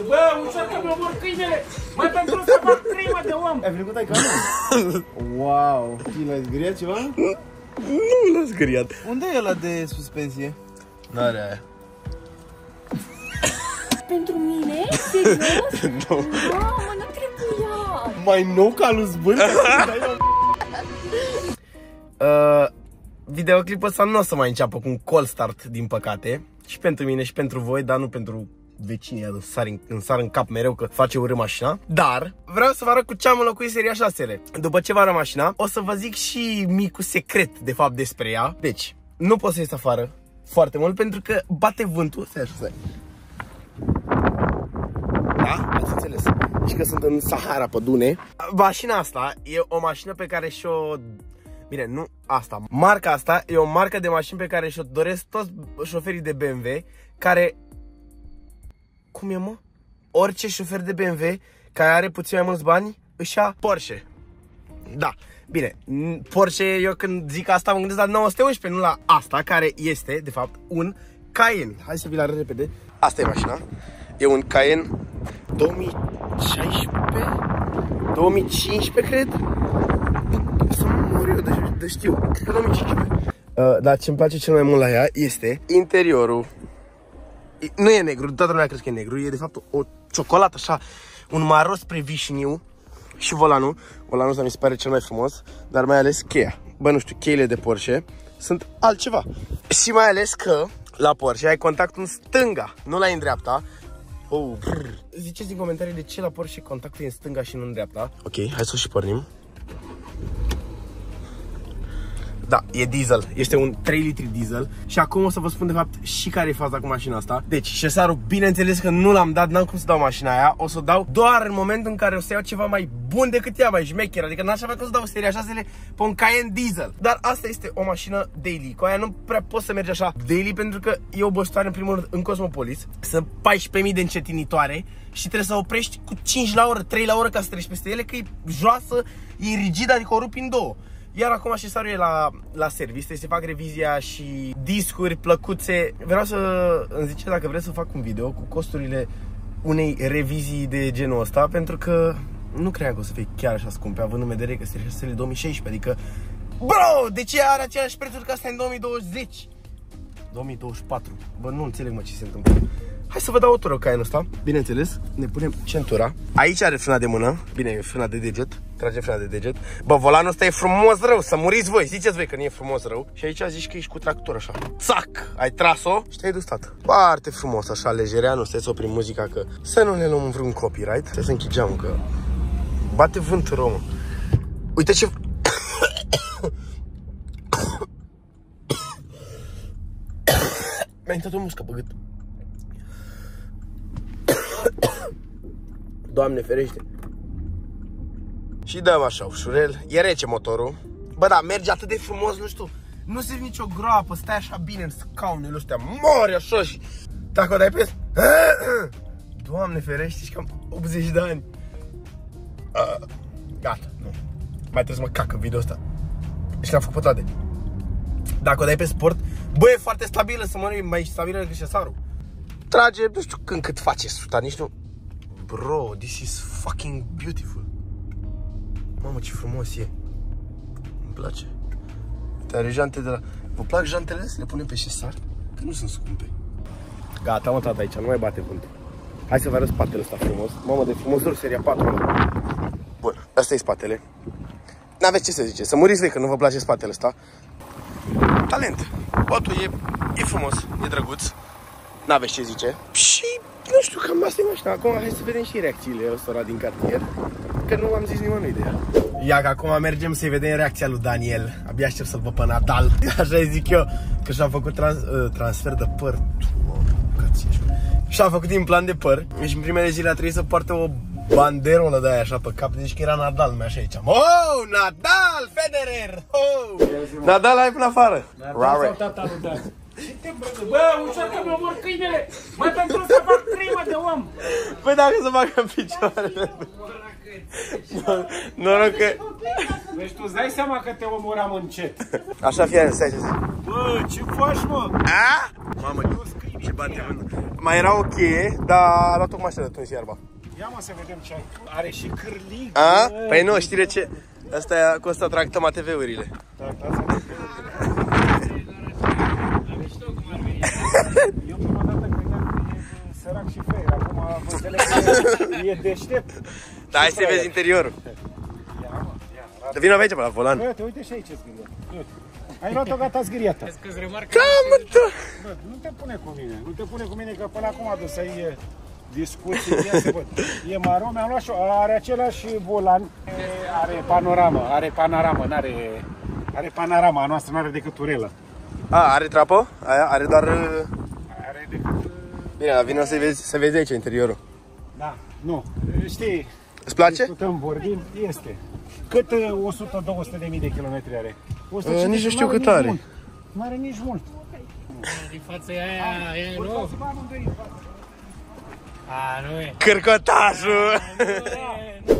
Bă, ușor că mi omor câinele! Mai pentru să fac crimă de om! Ai venit cu taică? wow, și l-ai zgâriat ceva? Nu l-a zgâriat. Unde e ăla de suspensie? N-are aia. Pentru mine? Serios? Mamă, nu trebuia! Mai nou ca lui zbânt? Uh, videoclipul ăsta nu o să mai înceapă cu un call start, din păcate. Și pentru mine și pentru voi, dar nu pentru vecinii ăia sar în, îmi sar în cap mereu că face urât mașina. Dar vreau să vă arăt cu ce am înlocuit seria 6 După ce vă arăt mașina, o să vă zic și micul secret, de fapt, despre ea. Deci, nu pot să ies afară foarte mult pentru că bate vântul. Stai așa, stai. Da? Ați înțeles. Deci că sunt în Sahara, pe Dune. Mașina asta e o mașină pe care și-o... Bine, nu asta. Marca asta e o marcă de mașini pe care și-o doresc toți șoferii de BMW care... Cum e, mă? Orice șofer de BMW care are puțin mai mulți bani își ia Porsche. Da. Bine, n- Porsche, eu când zic asta mă gândesc la 911, nu la asta, care este, de fapt, un Cayenne. Hai să vi-l arăt repede. Asta e mașina. E un Cayenne 2016, 2015, cred. Să mor eu de, de știu, cred că 2015. Uh, dar ce-mi place cel mai mult la ea este interiorul. E- Nu e negru, toată lumea crede că e negru, e de fapt o ciocolată așa, un maro spre vișiniu și volanul. Volanul ăsta mi se pare cel mai frumos, dar mai ales cheia. Bă, nu știu, cheile de Porsche sunt altceva. Și mai ales că la Porsche ai contactul în stânga, nu la în dreapta. Oh, brr. Ziceți în comentarii de ce la Porsche contactul e în stânga și nu în dreapta. Ok, hai să o și pornim. Da, e diesel. Este un 3 litri diesel. Și acum o să vă spun de fapt și care e faza cu mașina asta. Deci, șesarul, bineînțeles că nu l-am dat, n-am cum să dau mașina aia. O să o dau doar în momentul în care o să iau ceva mai bun decât ea, mai șmecher. Adică n-aș avea cum să dau seria 6 pe un Cayenne diesel. Dar asta este o mașină daily. Cu aia nu prea poți să mergi așa daily pentru că e obositoare în primul rând în Cosmopolis. Sunt 14.000 de încetinitoare și trebuie să oprești cu 5 la oră, 3 la oră ca să treci peste ele, că e joasă, e rigidă, adică o rupi în două. Iar acum accesoriul e la, la service, trebuie să fac revizia și discuri, plăcuțe. Vreau să îmi zice dacă vreți să fac un video cu costurile unei revizii de genul ăsta, pentru că nu credeam că o să fie chiar așa scumpe, având în vedere că este 2016, adică... Bro, de ce are același prețuri ca asta în 2020? 2024. Bă, nu înțeleg mă ce se întâmplă. Hai să vă dau o tură cu ăsta. Bineînțeles, ne punem centura. Aici are frâna de mână. Bine, e frâna de deget. Trage frâna de deget. Bă, volanul ăsta e frumos rău. Să muriți voi. Ziceți voi că nu e frumos rău. Și aici zici că ești cu tractor așa. Țac! Ai tras-o și te-ai dus, tată. Foarte frumos, așa, lejerea. Nu stai să oprim muzica, că să nu ne luăm vreun copyright. Trebuie să închid geamul, că bate vânt rău, mă. Uite ce... Mi-a intrat o muscă pe gât. Doamne ferește. Și dăm așa ușurel. E rece motorul. Bă, da, merge atât de frumos, nu știu. Nu se nicio groapă, stai așa bine în scaunele astea mari așa și... Dacă o dai pe... Doamne ferește, și cam 80 de ani. Ah, Gata, nu. Mai trebuie să mă cac în video ăsta. Și l-am făcut toate. Dacă o dai pe sport, bă, e foarte stabilă, să mă mai stabilă decât șesarul. Trage, nu știu când cât face suta, nici nu... Bro, this is fucking beautiful. Mamă, ce frumos e. Îmi place. Uite, are jante de la... Vă plac jantele să le punem pe șesar? Că nu sunt scumpe. Gata, mă, tata, aici, nu mai bate vânt. Hai să vă arăt spatele ăsta frumos. Mamă, de frumos seria 4. mă. Bun, asta e spatele. N-aveți ce să zice, să muriți de că nu vă place spatele ăsta. Talent. Botul e, e frumos, e drăguț. N-aveți ce zice. Și nu știu, cam asta e mașina. Acum hai să vedem și reacțiile ăstora din cartier. Că nu am zis nimănui de ea. Ia că acum mergem să-i vedem reacția lui Daniel. Abia aștept să-l văd pe Nadal. Așa îi zic eu, că și-am făcut trans, uh, transfer de păr. Și-am făcut implant de păr. Și în primele zile a trebuit să poartă o banderolă de aia așa pe cap. Deci că era Nadal, mi așa aici. Oh, Nadal, Federer! Oh! Nadal, hai până afară! Rare. Sau tata lui Dan. Și te bă, bă, ușor că mi omor câinele! Mai pentru să fac crimă de om! Păi dacă să facă în picioarele. Noroc că... Deci tu îți dai seama că te omoram încet. Așa fie, stai, stai, stai. Bă, ce faci, mă? A? Mamă, nu scrii Și batem în... Mai era o cheie, dar a luat tocmai așa de tuns iarba. Ia mă să vedem ce ai. Are și cârlig. A? bă. Păi nu, știi de ce? Asta e cu asta tractăm ATV-urile. Da, da, da. Eu prima dată credeam că e sărac și fei. Acum vă înțeleg că e deștept. Da, hai să vezi interiorul. Ia, mă, ia, arată. Vino aici pe la volan. Bă, uite, uite și aici zgâriat. Uite. Ai luat-o gata zgâriată. Da, mă, da. Bă, nu te pune cu mine. Nu te pune cu mine că până acum adus să e discuții. Ia să văd. E maro, mi-am luat și are același volan. E, Are panoramă, are panoramă, n-are... Are panorama, a noastră n-are decât urelă. A, are trapă? Aia are doar... uh, Are decât... uh, Bine, dar vino să vezi, să vezi aici interiorul. Da, nu. Știi, Îți place? discutăm, vorbim, este. Cât uh, 100-200 de mii de kilometri are? 150 Uh, nici nu știu n-are cât nici are. mult. Nu are nici mult. Din față e aia, aia e nou. Uitați-vă amândoi în față. A, nu e. Cârcotașul!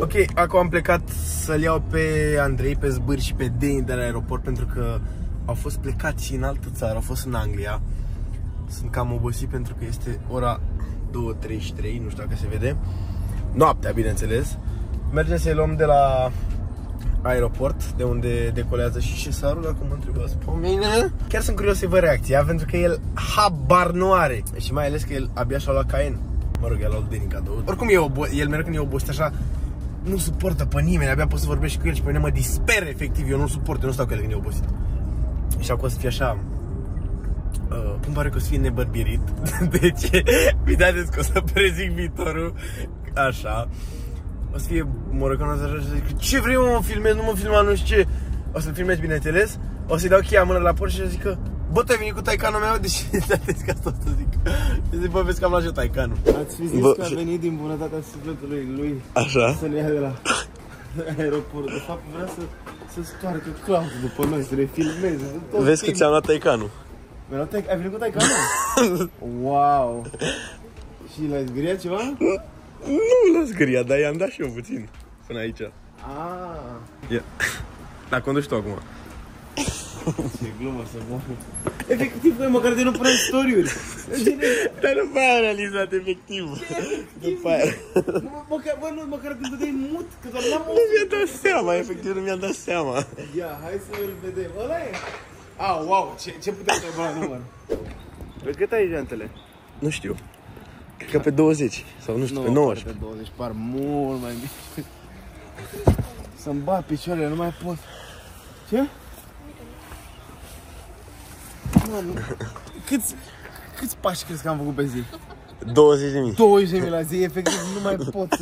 ok, acum am plecat să-l iau pe Andrei, pe Zbâr și pe Deni de la aeroport pentru că au fost plecați în altă țară, au fost în Anglia. Sunt cam obosit pentru că este ora 2.33, nu știu dacă se vede. Noaptea, bineînțeles. Mergem să-i luăm de la aeroport, de unde decolează și șesarul, dacă mă întrebați pe mine. Chiar sunt curios să văd reacția, pentru că el habar nu are. Și mai ales că el abia și-a luat Cayenne. Mă rog, i-a luat Deni cadou. Oricum, e obo- el mereu când e obosit așa, nu suportă pe nimeni, abia poți să vorbești cu el și pe mine mă disper efectiv, eu nu suport, eu nu stau cu el când e obosit. Și acum o să fie așa, Uh, îmi pare că o să fie nebărbierit. Deci, uitați că o să prezic viitorul. Așa. O să fie morocanos așa și să zic Ce vrei mă, mă filmez, nu mă filma, nu știu ce. O să filmez, bineînțeles. O să-i dau cheia mână la Porsche și o să zic că Bă, tu ai venit cu taicanul meu, deși dați că asta o să zic. Și zic, bă, vezi că am luat și eu taicanul. Ați fi zis Bă, că a și- venit din bunătatea sufletului lui Așa? să ne ia de la aeroport. De fapt vrea să, să stoarcă Claus după noi, să ne filmeze. Tot Vezi că timpul. ți-am luat taicanul Mi-a luat tai- Ai venit cu taicanul? wow! Și l-ai zgâriat ceva? Nu l-a zgâriat, dar i-am dat și eu puțin Până aici Ah, Ia Dar conduci tu acum ce glumă să mă. Efectiv, voi măcar de nu punem story-uri. Dar după aia realizat efectiv După aia Măcar, bă, nu, măcar când dădeai mut, că doar n-am Nu mi-am dat seama, efectiv nu mi-am dat seama Ia, hai să îl vedem. Ăla e. Ah, wow, ce, ce putem să la număr? Pe cât ai jantele? Nu știu Cred că pe 20 sau nu știu, pe 19 Pe 20 par mult mai mici. Să-mi bat picioarele, nu mai pot. Ce? Mă, câți, câți pași crezi că am făcut pe zi? 20 de mii 20 de mii la zi, efectiv nu mai pot.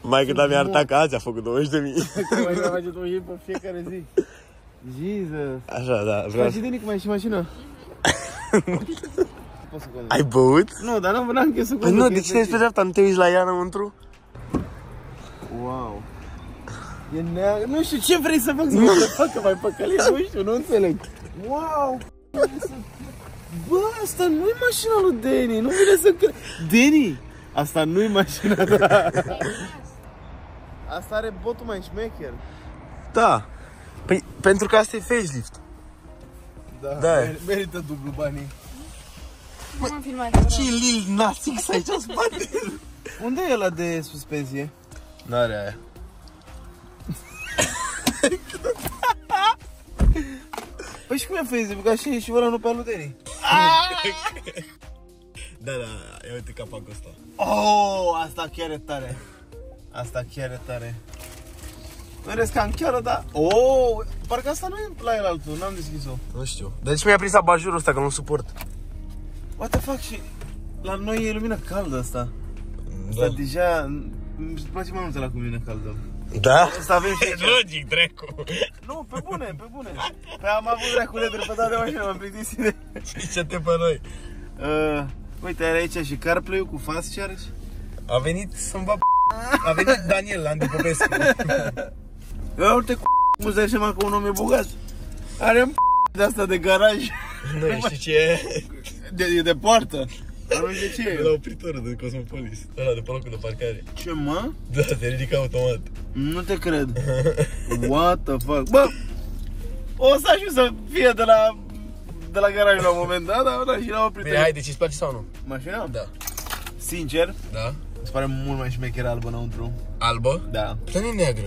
Mai cât am arătat că azi a făcut 20 de mii Că mai face 20 de mii pe fiecare zi. Jesus. Așa, da, vreau Ai să... și de cum ai și mașină? Pot să conduc. Ai băut? Nu, dar n-am n-am închis să Păi conduc. nu, de ce te pe dreapta? Nu te uiți la ea înăuntru? Wow. E nea... Nu știu ce vrei să fac să mă facă mai păcălit, nu știu, nu înțeleg. Wow. Bă, asta nu e mașina lui Deni, nu vine să cre... Deni, asta nu e mașina ta. Asta are botul mai șmecher. Da Păi, pentru că asta e facelift Da, Da. mer- merită dublu banii. Nu m-am filmat, vă rog. Ce Lil Nas X aici în spate? Unde e ăla de suspensie? N-are aia Păi și cum e Facebook? Așa și volanul pe alu Deni. Da, da, ia uite capacul ăsta Oh, asta chiar e tare. Asta chiar e tare. Nu râs cam chiar, dar... Oh, parcă asta nu e la el altul, n-am deschis-o. Nu știu Dar de ce mi-a prins abajurul ăsta, că nu suport? What the fuck, și la noi e lumină caldă asta. Asta Da, deja... Îmi place mai mult la cu lumină caldă. da? Asta avem și aici. Logic, dracu Nu, pe bune, pe bune. Păi am avut dracu leduri pe toate mașinile, m-am plictisit de... Ce te pe noi? Uh, uite, are aici și CarPlay-ul cu fast charge. A venit să-mi va A venit Daniel Andy Popescu Ia uite cu cum îți dai seama că un om e bogat. Are un de asta de garaj. Nu știi ce e? De, e de poartă. Dar nu știu de ce De e. la opritorul de Cosmopolis Ăla de pe locul de parcare Ce mă? Da, se ridică automat Nu te cred. What the fuck? Bă, o să ajung să fie de la de la garaj la un moment dat, dar da, și l-am oprit. Bine, hai, deci îți place sau nu? Mașina? Da. Sincer, Da? îți pare mult mai șmecheră albă înăuntru. Albă? Da. Dar nu e neagră.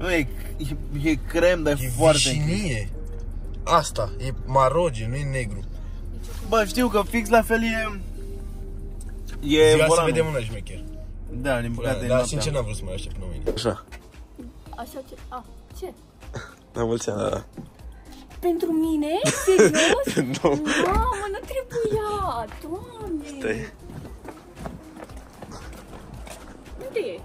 Nu, e, e, e crem, dar e, E foarte... vișinie. Asta, e maroge, nu e negru. Bă, știu că fix la fel e... E Ziua să volanul. vedem una șmecher. Da, din păcate, Da, e dar noaptea. sincer n-am vrut să mai aștept până mâine. Așa. Așa ce... A, ce? La mulți ani, da, da. Pentru mine? Serios? Nu. Mamă, nu trebuia! Doamne! Stai. Unde e?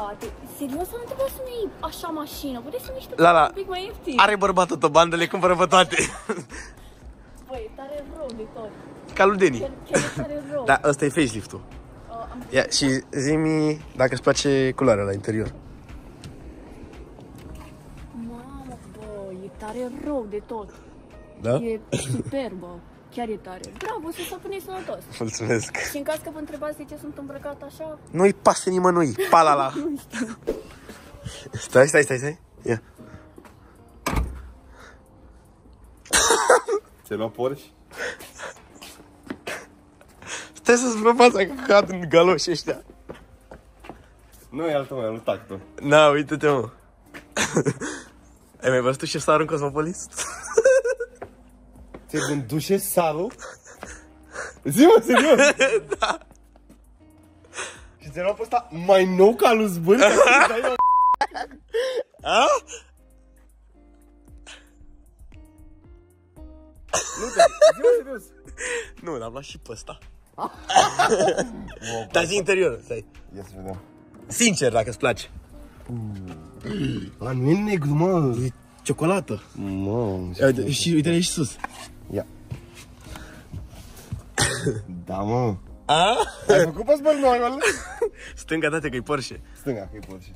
Frate, serios, nu trebuia să nu iei așa mașină. Puteți să niște La, la. un pic mai ieftin. Are bărbatul tău bani, le cumpără pe toate. Băi, e tare rău de tot. Ca lui Deni. Chiar, chiar e tare rău. Da, ăsta e facelift-ul. Uh, am Ia, și zi-mi dacă îți place culoarea la interior. Mamă, bă, e tare rău de tot. Da? E superbă. Chiar e tare. Bravo, să stăpânești sănătos. Mulțumesc. Și în caz că vă întrebați de ce sunt îmbrăcat așa, Nu-i pasă nimănui. Pala la. Stai, stai, stai, stai. Ia. Ți-ai luat Porsche? Stai să-ți vă fața că cad în galoși ăștia. Nu, e altul meu, nu tactul. Na, uite-te, mă. Ai mai văzut ce sară în Cosmopolis? Ți-ai bun dușe salu? Zi-mă, serios! da. Și ți-ai luat pe ăsta mai nou ca lui Zbâr? ca să dai la- A? Nu, te- zi-mă serios! Nu, l-am luat și pe ăsta. Dar zi interior, stai. Ia să vedem. Sincer, dacă îți place. La nu e negru, mă! E ciocolată. Mă, Ia Uite, și uite și sus. Ia. Da, mă. A? Ai făcut pe zbăr noi, mă? Stânga, date că e Porsche. Stânga, că e Porsche.